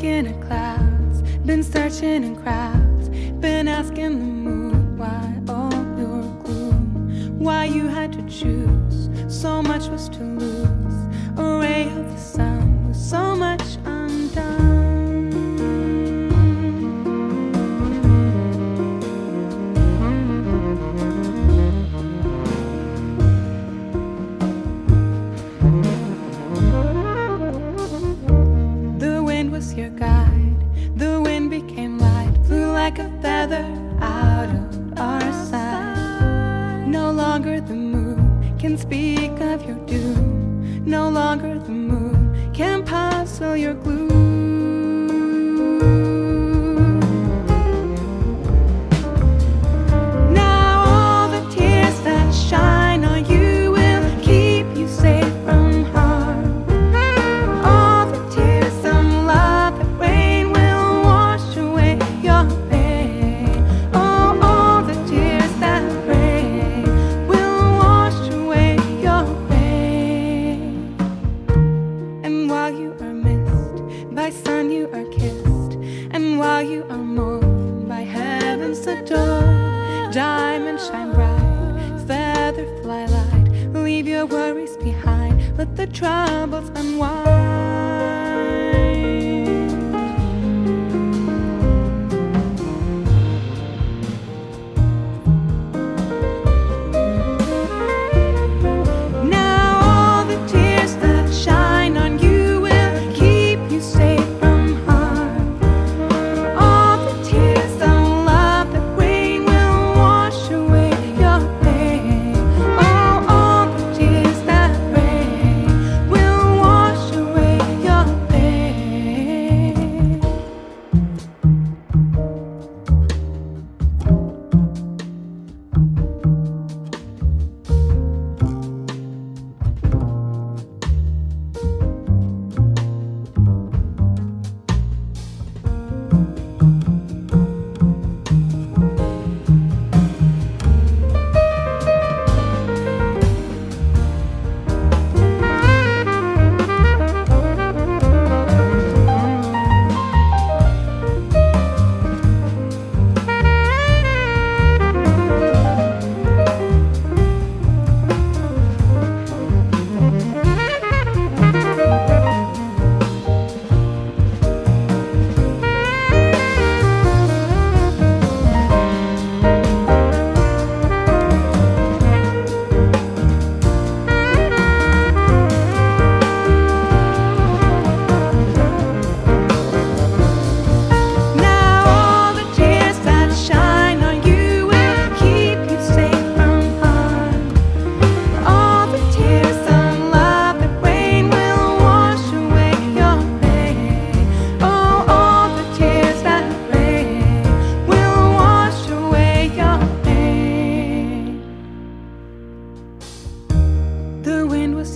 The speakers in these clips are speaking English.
looking at clouds, been searching in crowds, been asking the moon why all your gloom, why you had to choose. So much was to lose. A ray of the sun was so much out of our sight. No longer the moon can speak of your doom. No longer the moon can puzzle your gloom. By sun, you are kissed. And while you are mourned by heaven's adored, diamonds shine bright, feather fly light. Leave your worries behind, let the troubles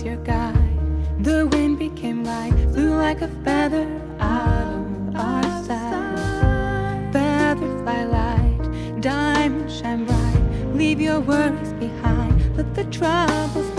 your guide. The wind became light, flew like a feather out of our sight. Feather fly light, diamond shine bright. Leave your worries behind, let the troubles